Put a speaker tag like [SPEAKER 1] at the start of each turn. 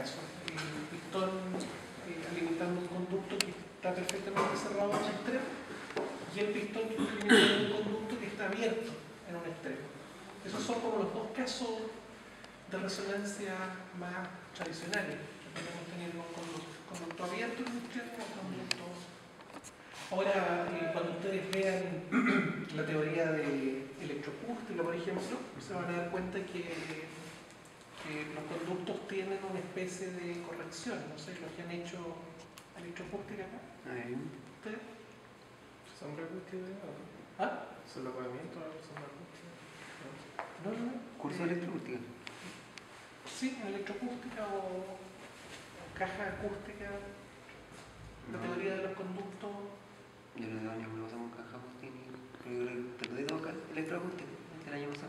[SPEAKER 1] El pistón alimentando un conducto que está perfectamente cerrado en un extremo y el pistón alimentando un conducto que está abierto en un extremo. Esos son como los dos casos de resonancia más tradicionales podemos tener con conducto, abierto en un extremo o Ahora, eh, cuando ustedes vean la teoría de electroacústica, por ejemplo, se van a dar cuenta que los conductos tienen una especie de corrección. No sé, los que han hecho electroacústica acá,
[SPEAKER 2] Ahí.
[SPEAKER 1] ustedes.
[SPEAKER 3] Sombra acústica, ¿no?
[SPEAKER 1] ¿Ah?
[SPEAKER 3] Solapamiento, sombra acústica.
[SPEAKER 1] No, no, no.
[SPEAKER 2] Curso de
[SPEAKER 1] Eh,
[SPEAKER 2] electroacústica.
[SPEAKER 1] Sí, electroacústica o, o caja acústica, la
[SPEAKER 2] No.
[SPEAKER 1] teoría de los conductos.
[SPEAKER 2] Yo no sé años me lo pasamos en caja acústica. Creo que te pude tocar electroacústica el año pasado.